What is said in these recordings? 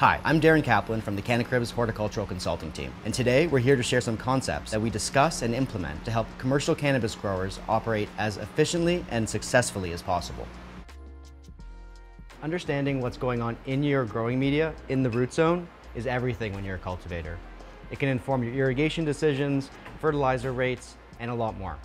Hi, I'm Deron Caplan from the CannaCribs Horticultural Consulting Team, and today we're here to share some concepts that we discuss and implement to help commercial cannabis growers operate as efficiently and successfully as possible. Understanding what's going on in your growing media, in the root zone, is everything when you're a cultivator. It can inform your irrigation decisions, fertilizer rates, and a lot more.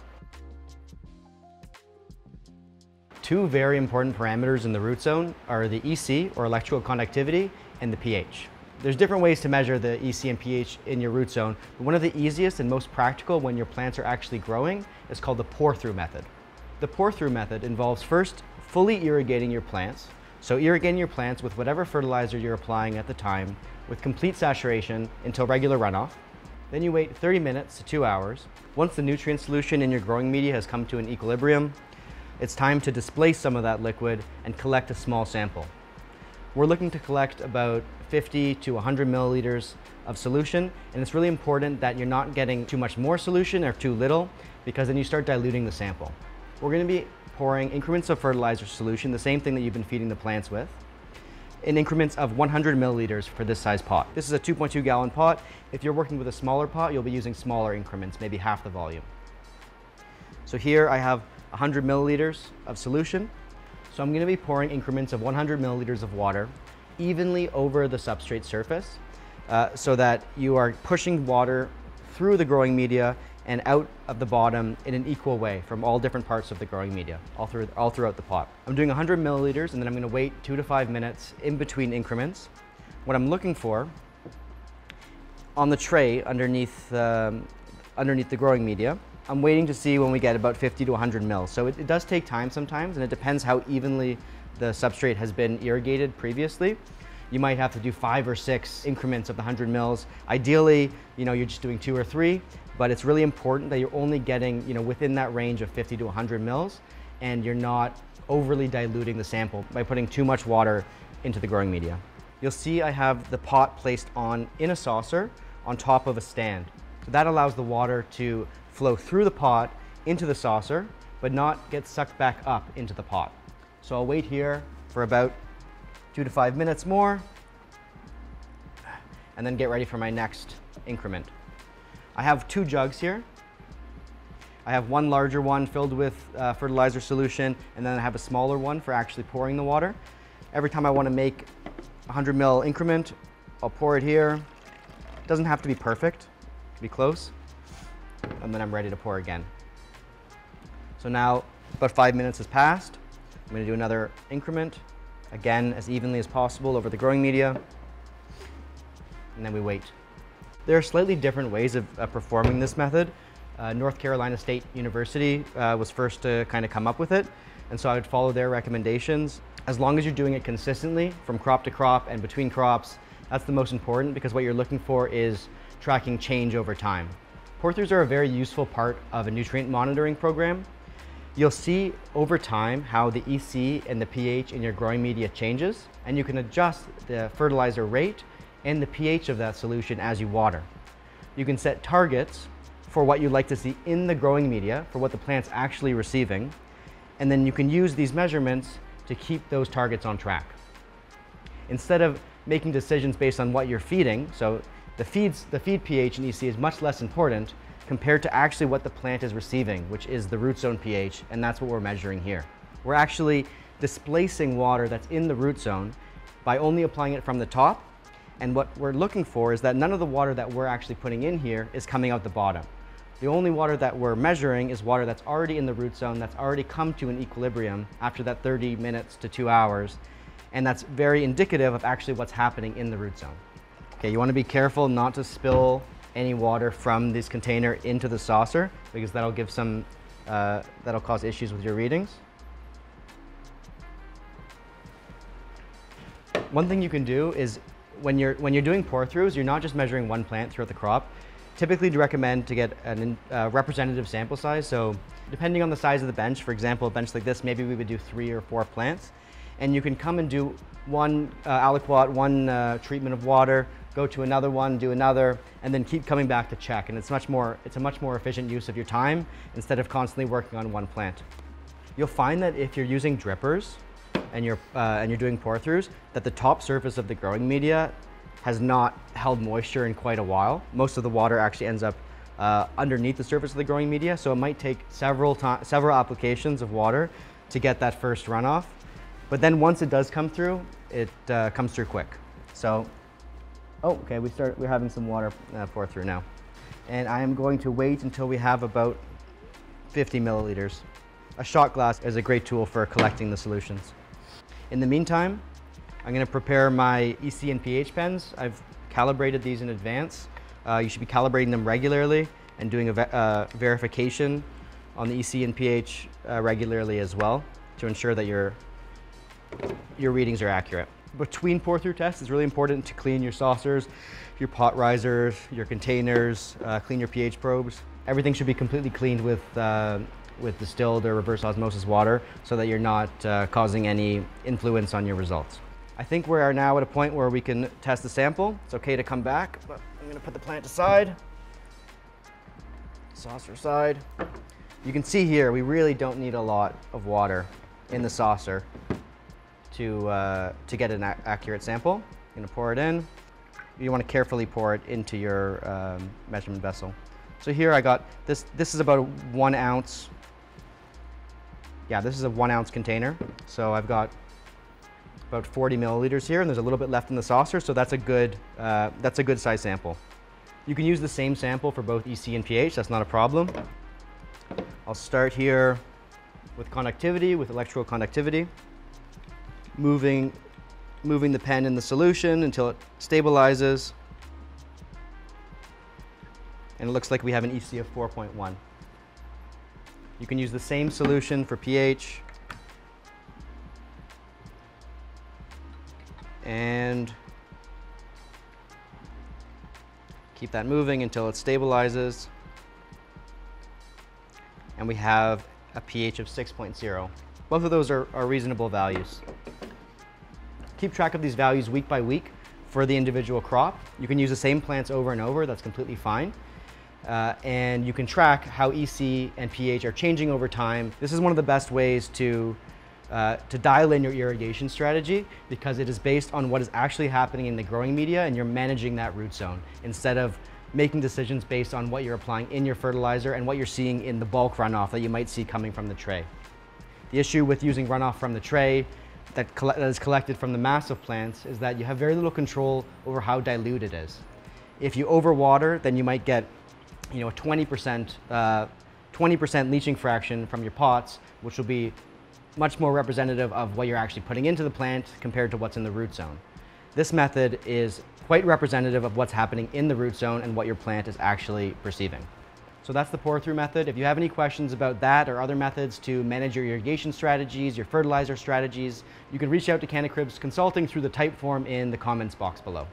Two very important parameters in the root zone are the EC, or electrical conductivity, and the pH. There's different ways to measure the EC and pH in your root zone, but one of the easiest and most practical when your plants are actually growing is called the pour-through method. The pour-through method involves first fully irrigating your plants, so irrigating your plants with whatever fertilizer you're applying at the time with complete saturation until regular runoff. Then you wait 30 minutes to two hours. Once the nutrient solution in your growing media has come to an equilibrium, it's time to displace some of that liquid and collect a small sample. We're looking to collect about 50 to 100 milliliters of solution, and it's really important that you're not getting too much more solution or too little, because then you start diluting the sample. We're gonna be pouring increments of fertilizer solution, the same thing that you've been feeding the plants with, in increments of 100 milliliters for this size pot. This is a 2.2 gallon pot. If you're working with a smaller pot, you'll be using smaller increments, maybe half the volume. So here I have 100 milliliters of solution. So I'm gonna be pouring increments of 100 milliliters of water evenly over the substrate surface uh, so that you are pushing water through the growing media and out of the bottom in an equal way from all different parts of the growing media, all, through, all throughout the pot. I'm doing 100 milliliters and then I'm gonna wait two to five minutes in between increments. What I'm looking for on the tray underneath, um, underneath the growing media I'm waiting to see when we get about 50 to 100 mils. So it, it, does take time sometimes, and it depends how evenly the substrate has been irrigated previously. You might have to do five or six increments of the 100 mils. Ideally, you know, you're just doing two or three, but it's really important that you're only getting, you know, within that range of 50 to 100 mils, and you're not overly diluting the sample by putting too much water into the growing media. You'll see I have the pot placed on in a saucer on top of a stand. So that allows the water to flow through the pot into the saucer, but not get sucked back up into the pot. So I'll wait here for about two to five minutes more, and then get ready for my next increment. I have two jugs here. I have one larger one filled with uh, fertilizer solution, and then I have a smaller one for actually pouring the water. Every time I want to make a 100 mil increment, I'll pour it here. It doesn't have to be perfect, be close and then I'm ready to pour again. So now about five minutes has passed. I'm gonna do another increment, again as evenly as possible over the growing media, and then we wait. There are slightly different ways of performing this method. Uh, North Carolina State University uh, was first to kind of come up with it, and so I would follow their recommendations. As long as you're doing it consistently from crop to crop and between crops, that's the most important because what you're looking for is tracking change over time. Pour-throughs are a very useful part of a nutrient monitoring program. You'll see over time how the EC and the pH in your growing media changes, and you can adjust the fertilizer rate and the pH of that solution as you water. You can set targets for what you'd like to see in the growing media, for what the plant's actually receiving, and then you can use these measurements to keep those targets on track. Instead of making decisions based on what you're feeding, so the, feeds, the feed pH in EC is much less important compared to actually what the plant is receiving, which is the root zone pH, and that's what we're measuring here. We're actually displacing water that's in the root zone by only applying it from the top, and what we're looking for is that none of the water that we're actually putting in here is coming out the bottom. The only water that we're measuring is water that's already in the root zone, that's already come to an equilibrium after that 30 minutes to two hours, and that's very indicative of actually what's happening in the root zone. Okay, you want to be careful not to spill any water from this container into the saucer because that'll give some, uh, that'll cause issues with your readings. One thing you can do is when you're, when you're doing pour-throughs, you're not just measuring one plant throughout the crop. Typically to recommend to get a uh, representative sample size. So depending on the size of the bench, for example, a bench like this, maybe we would do three or four plants. And you can come and do one uh, aliquot, one uh, treatment of water, go to another one, do another, and then keep coming back to check. And it's much more, it's a much more efficient use of your time instead of constantly working on one plant. You'll find that if you're using drippers and you're, uh, and you're doing pour throughs, that the top surface of the growing media has not held moisture in quite a while. Most of the water actually ends up uh, underneath the surface of the growing media, so it might take several, several applications of water to get that first runoff. But then once it does come through, it uh, comes through quick. So, oh, okay, we start, we're having some water uh, pour through now. And I am going to wait until we have about 50 milliliters. A shot glass is a great tool for collecting the solutions. In the meantime, I'm gonna prepare my EC and pH pens. I've calibrated these in advance. Uh, you should be calibrating them regularly and doing a ve uh, verification on the EC and pH uh, regularly as well to ensure that your, your readings are accurate. Between pour through tests, it's really important to clean your saucers, your pot risers, your containers, uh, clean your pH probes. Everything should be completely cleaned with, uh, with distilled or reverse osmosis water so that you're not uh, causing any influence on your results. I think we are now at a point where we can test the sample. It's okay to come back, but I'm gonna put the plant aside. Saucer aside. You can see here, we really don't need a lot of water in the saucer to, uh, to get an accurate sample. I'm gonna pour it in. You wanna carefully pour it into your um, measurement vessel. So here I got, this, this is about one ounce, yeah, this is a one ounce container. So I've got about 40 milliliters here and there's a little bit left in the saucer, so that's a good, uh, that's a good size sample. You can use the same sample for both EC and pH, that's not a problem. I'll start here with conductivity, with electrical conductivity, moving, moving the pen in the solution until it stabilizes. And it looks like we have an EC of 4.1. You can use the same solution for pH. And keep that moving until it stabilizes and we have a pH of 6.0. Both of those are, are reasonable values. Keep track of these values week by week for the individual crop. You can use the same plants over and over, that's completely fine. Uh, and you can track how EC and pH are changing over time. This is one of the best ways to, uh, to dial in your irrigation strategy because it is based on what is actually happening in the growing media and you're managing that root zone instead of making decisions based on what you're applying in your fertilizer and what you're seeing in the bulk runoff that you might see coming from the tray. The issue with using runoff from the tray that, that is collected from the mass of plants is that you have very little control over how dilute it is. If you overwater, then you might get you know, a 20% 20% uh, leaching fraction from your pots, which will be much more representative of what you're actually putting into the plant compared to what's in the root zone. This method is quite representative of what's happening in the root zone and what your plant is actually perceiving. So that's the pour through method. If you have any questions about that or other methods to manage your irrigation strategies, your fertilizer strategies, you can reach out to CannaCribs Consulting through the Typeform in the comments box below.